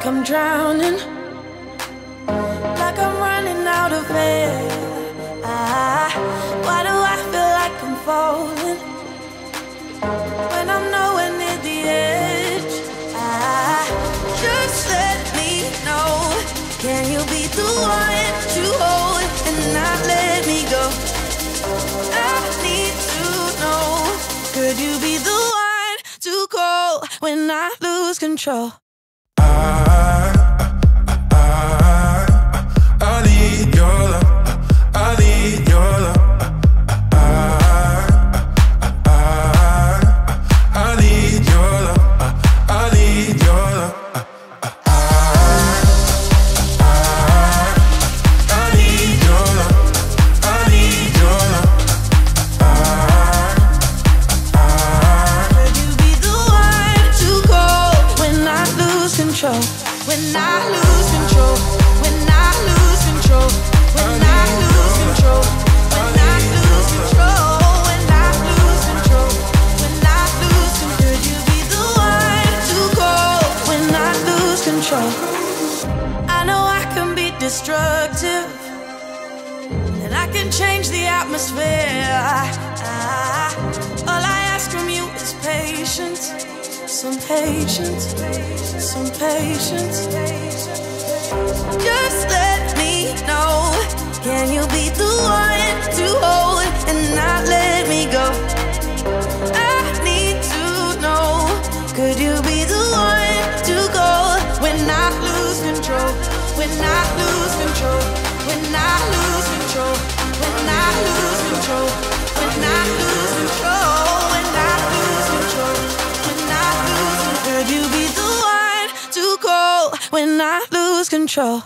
drowning, like I'm running out of air. Ah, why do I feel like I'm falling when I'm nowhere near the edge? Ah, just let me know. Can you be the one to hold and not let me go? I need to know. Could you be the one to call when I lose control? I control? When I lose control. When I lose control. When I lose control. When I lose control. When I lose control. When I lose control. Could you be the one to call when I lose control? I know I can be destructive. And I can change the atmosphere. Some patience. Some patience. Just let me know. Can you be the one to hold and not let me go? I need to know. Could you be the one to go when I lose control? When I lose control? Lose control?